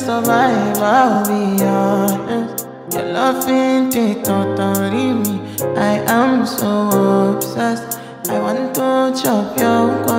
survive, I'll be honest. Your loving they totally me. I am so obsessed. I want to chop your kwabi.